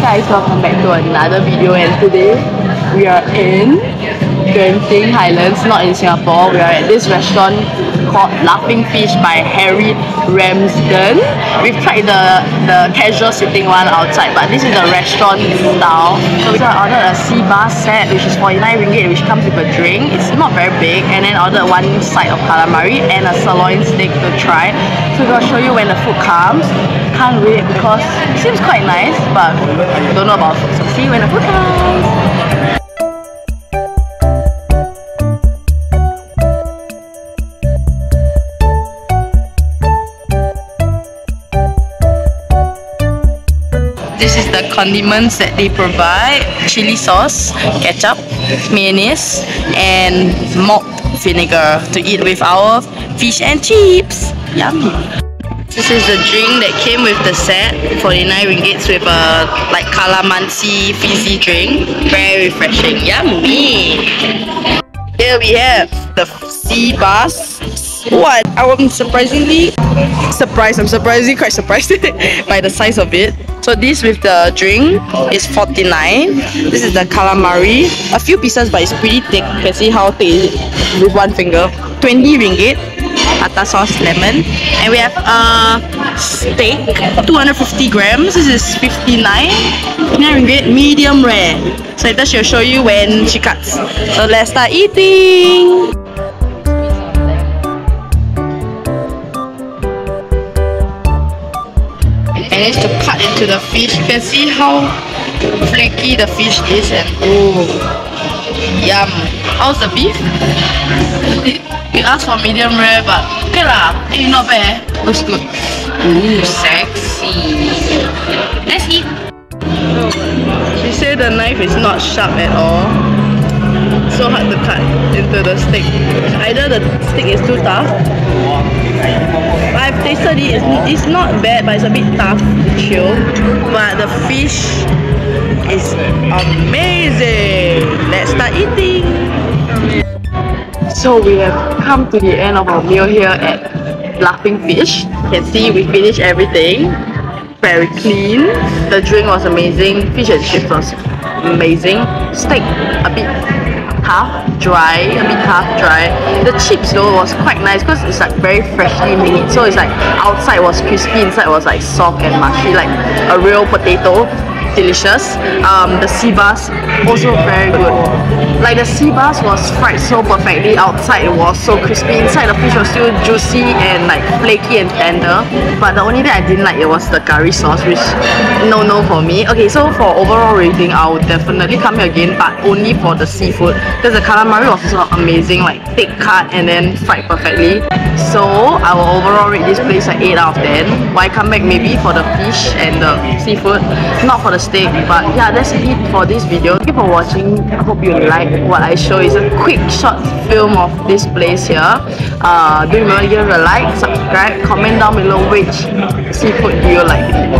guys, welcome back to another video and today we are in Genting Highlands, not in Singapore. We are at this restaurant called Laughing Fish by Harry Ramsden. We've tried the, the casual sitting one outside, but this is the restaurant style. So I ordered a sea bass set, which is 49 ringgit, which comes with a drink. It's not very big, and then ordered one side of calamari and a sirloin steak to try. So we'll show you when the food comes. Can't wait because it seems quite nice, but don't know about food. So see you when the food comes. The condiments that they provide. Chili sauce, ketchup, mayonnaise, and malt vinegar to eat with our fish and chips. Yummy. This is the drink that came with the set, 49 ringgit with a like calamansi fizzy drink. Very refreshing. Yummy. Here we have the sea bass. What? I'm surprisingly surprised. I'm surprisingly quite surprised by the size of it. So this with the drink is 49. This is the calamari. A few pieces but it's pretty thick. You can see how thick with one finger. 20 ringgit. Tartar sauce lemon. And we have a steak, 250 grams. This is 59. 9 ringgit, medium rare. So later she'll show you when she cuts. So let's start eating. It's to cut into the fish. You can see how flaky the fish is and oh yum. How's the beef? We asked for medium rare but okay lah. Eh not bad. Looks good. Ooh sexy. Let's eat. She said the knife is not sharp at all. So hard to cut into the steak. Either the steak is too tough I've tasted it. It's, it's not bad, but it's a bit tough to chew. But the fish is amazing. Let's start eating. So we have come to the end of our meal here at Laughing Fish. You can see we finished everything. Very clean. The drink was amazing. Fish and chips was amazing. Steak a bit tough, dry, a bit tough, dry. The chips though was quite nice because it's like very freshly made. So it's like outside was crispy, inside was like soft and mushy, like a real potato. Delicious. Um, the sea bass also very good. Like the sea bass was fried so perfectly. Outside it was so crispy. Inside the fish was still juicy and like flaky and tender. But the only thing I didn't like it was the curry sauce, which no no for me. Okay, so for overall rating, I would definitely come here again, but only for the seafood. Because the calamari was also amazing, like thick cut and then fried perfectly. So I will overall rate this place like 8 out of 10. Why come back maybe for the fish and the seafood, not for the But yeah, that's it for this video. Thank you for watching. I hope you like what I show. It's a quick short film of this place here. Uh, do remember to give a like, subscribe, comment down below which seafood do you like.